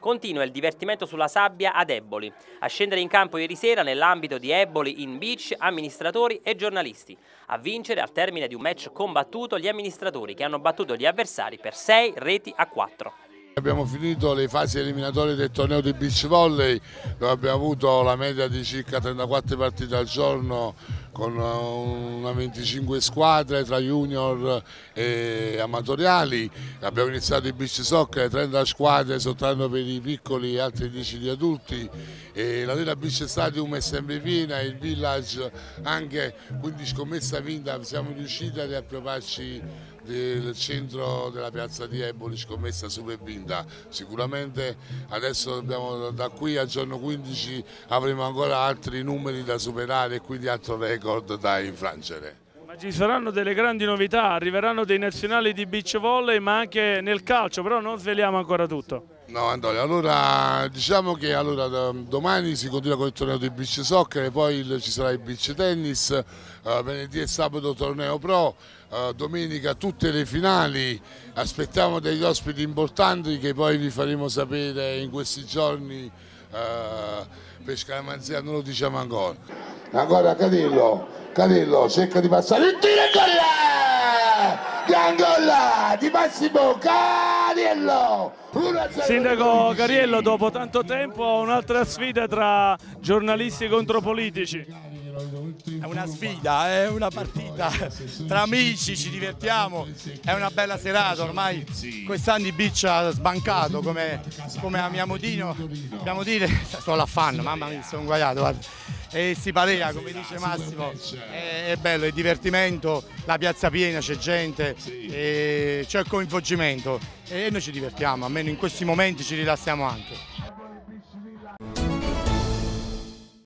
Continua il divertimento sulla sabbia ad Eboli. A scendere in campo ieri sera nell'ambito di Eboli in Beach amministratori e giornalisti. A vincere al termine di un match combattuto gli amministratori che hanno battuto gli avversari per 6 reti a 4. Abbiamo finito le fasi eliminatorie del torneo di beach volley dove abbiamo avuto la media di circa 34 partite al giorno con una 25 squadre tra junior e amatoriali. Abbiamo iniziato il beach soccer, 30 squadre soltanto per i piccoli e altri 10 di adulti. E la Villa Beach Stadium è sempre piena, il village anche, quindi scommessa vinta, siamo riusciti a riappropriarci del centro della piazza di Eboli, scommessa super vinta. Sicuramente adesso dobbiamo, da qui al giorno 15 avremo ancora altri numeri da superare e quindi altro record da infrangere. Ma ci saranno delle grandi novità, arriveranno dei nazionali di beach volley ma anche nel calcio, però non sveliamo ancora tutto. No Antonio, allora diciamo che allora, domani si continua con il torneo di beach soccer, poi il, ci sarà il beach tennis, uh, venerdì e sabato torneo pro, uh, domenica tutte le finali, aspettiamo degli ospiti importanti che poi vi faremo sapere in questi giorni uh, per Scaramanzia, non lo diciamo ancora. Ancora Cadillo, Cadillo cerca di passare il tiro e gol! Gran gol di Massimo Cariello! Sindaco Cariello, dopo tanto tempo un'altra sfida tra giornalisti contro politici. È una sfida, è una partita tra amici, ci divertiamo, è una bella serata, ormai quest'anno il beach ha sbancato come, come amiamo, dire, amiamo dire, sto l'affanno, mamma mia, sono guaiato, guarda e si parea, come dice Massimo, è, è bello, è divertimento, la piazza piena, c'è gente, c'è coinvolgimento. E noi ci divertiamo, almeno in questi momenti ci rilassiamo anche.